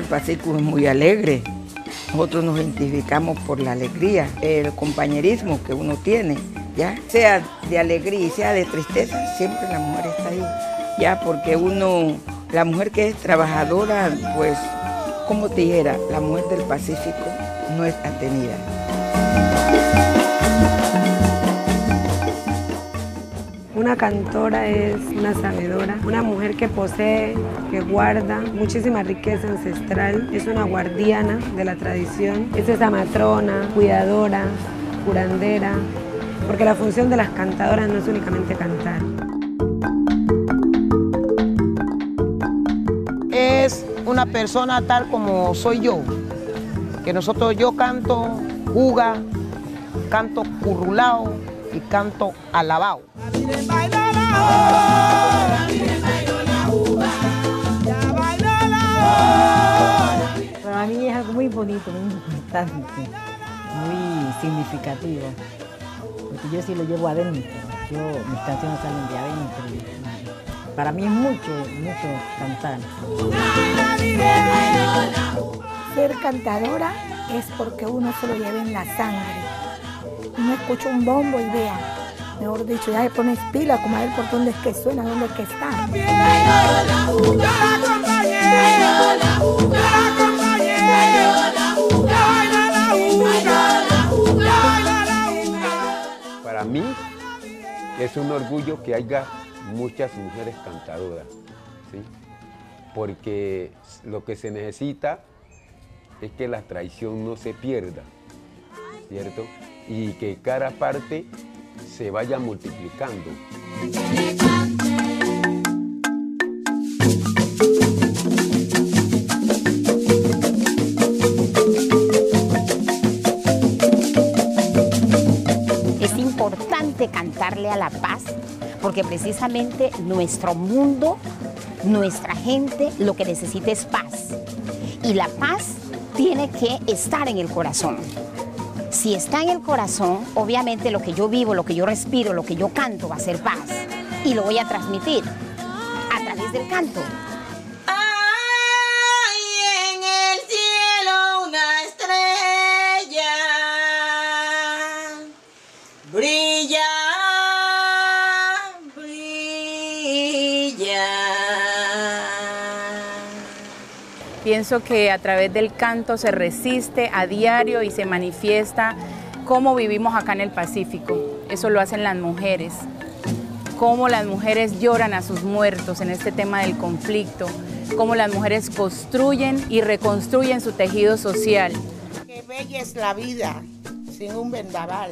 del Pacífico es muy alegre. Nosotros nos identificamos por la alegría, el compañerismo que uno tiene, ¿ya? Sea de alegría y sea de tristeza, siempre la mujer está ahí, ¿ya? Porque uno, la mujer que es trabajadora, pues, como te dijera, la mujer del Pacífico no es atenida. Una cantora es una sabedora, una mujer que posee, que guarda muchísima riqueza ancestral, es una guardiana de la tradición, es esa matrona, cuidadora, curandera, porque la función de las cantadoras no es únicamente cantar. Es una persona tal como soy yo, que nosotros yo canto juga, canto currulao y canto alabao. Para mí es algo muy bonito, muy importante, muy significativo, porque yo sí lo llevo adentro, yo, mis canciones salen de adentro. Para mí es mucho, mucho cantar. Ser cantadora es porque uno se lo lleva en la sangre. Uno escucha un bombo y vea, mejor dicho, ya se pones pila como a ver por dónde es que suena, dónde es que está. Para mí es un orgullo que haya muchas mujeres cantadoras, ¿sí? porque lo que se necesita es que la traición no se pierda, ¿cierto? Y que cada parte se vaya multiplicando. Es importante cantarle a la paz porque precisamente nuestro mundo, nuestra gente, lo que necesita es paz. Y la paz tiene que estar en el corazón. Si está en el corazón, obviamente lo que yo vivo, lo que yo respiro, lo que yo canto va a ser paz. Y lo voy a transmitir a través del canto. Pienso que a través del canto se resiste a diario y se manifiesta cómo vivimos acá en el Pacífico. Eso lo hacen las mujeres. Cómo las mujeres lloran a sus muertos en este tema del conflicto. Cómo las mujeres construyen y reconstruyen su tejido social. Qué bella es la vida sin un vendaval.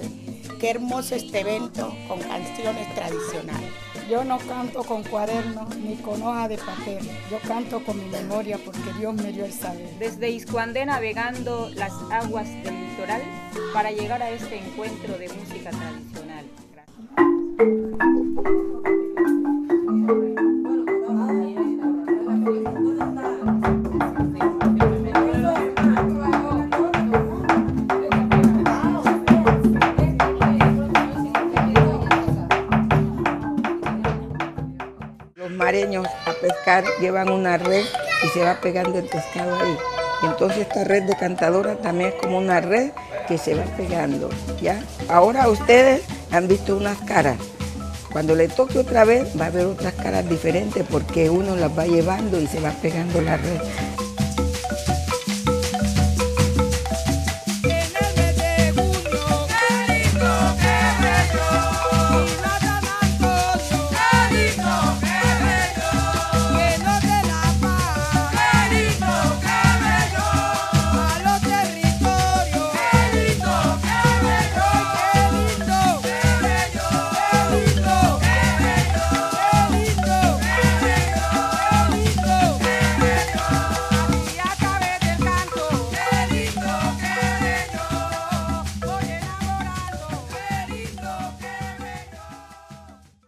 Qué hermoso este evento con canciones tradicionales. Yo no canto con cuadernos ni con hoja de papel. Yo canto con mi memoria porque Dios me dio el saber. Desde Iscuandé navegando las aguas del litoral para llegar a este encuentro de música tradicional. Los a pescar llevan una red y se va pegando el pescado ahí. Entonces esta red de cantadora también es como una red que se va pegando, ¿ya? Ahora ustedes han visto unas caras. Cuando le toque otra vez va a haber otras caras diferentes porque uno las va llevando y se va pegando la red.